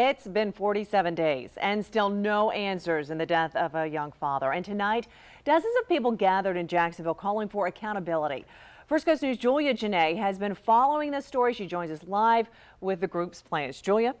It's been 47 days and still no answers in the death of a young father. And tonight, dozens of people gathered in Jacksonville calling for accountability. First Coast News' Julia Janae has been following this story. She joins us live with the group's plans. Julia?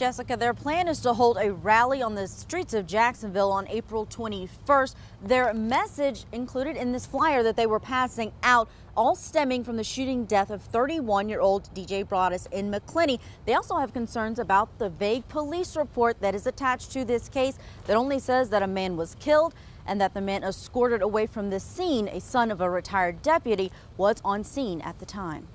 Jessica, their plan is to hold a rally on the streets of Jacksonville on April 21st. Their message included in this flyer that they were passing out, all stemming from the shooting death of 31 year old DJ Broadus in Macclenny. They also have concerns about the vague police report that is attached to this case that only says that a man was killed and that the man escorted away from the scene, a son of a retired deputy, was on scene at the time.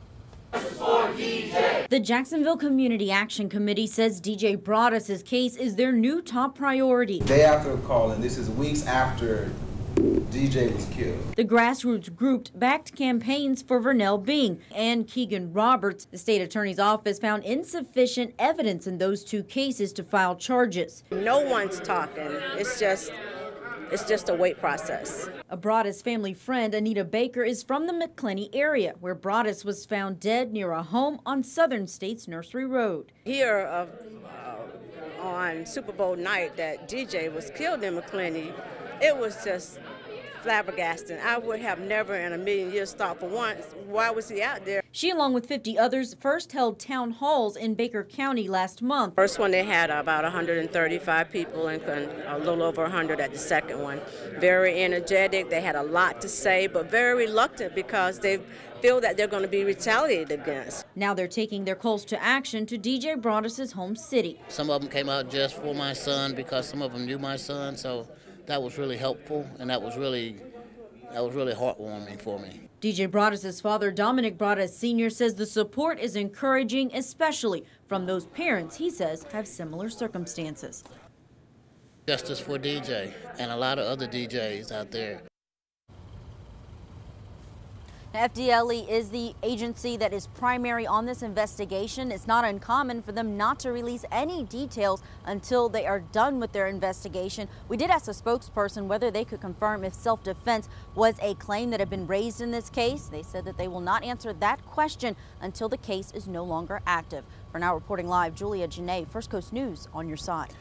The Jacksonville Community Action Committee says DJ Broadus' case is their new top priority. Day after a call, and this is weeks after DJ was killed. The grassroots group backed campaigns for Vernell Bing and Keegan Roberts. The state attorney's office found insufficient evidence in those two cases to file charges. No one's talking. It's just it's just a wait process. A family friend, Anita Baker, is from the Macclenny area, where Broadus was found dead near a home on Southern States Nursery Road. Here uh, uh, on Super Bowl night that DJ was killed in Macclenny, it was just flabbergasting. I would have never in a million years thought for once, why was he out there? She, along with 50 others, first held town halls in Baker County last month. First one, they had about 135 people and a little over 100 at the second one. Very energetic. They had a lot to say, but very reluctant because they feel that they're going to be retaliated against. Now they're taking their calls to action to DJ Broadus' home city. Some of them came out just for my son because some of them knew my son, so that was really helpful and that was really that was really heartwarming for me. DJ Broadus' father, Dominic Broadus Sr., says the support is encouraging, especially from those parents he says have similar circumstances. Justice for DJ and a lot of other DJs out there. FDLE is the agency that is primary on this investigation. It's not uncommon for them not to release any details until they are done with their investigation. We did ask a spokesperson whether they could confirm if self-defense was a claim that had been raised in this case. They said that they will not answer that question until the case is no longer active. For now, reporting live, Julia Janae, First Coast News on your side.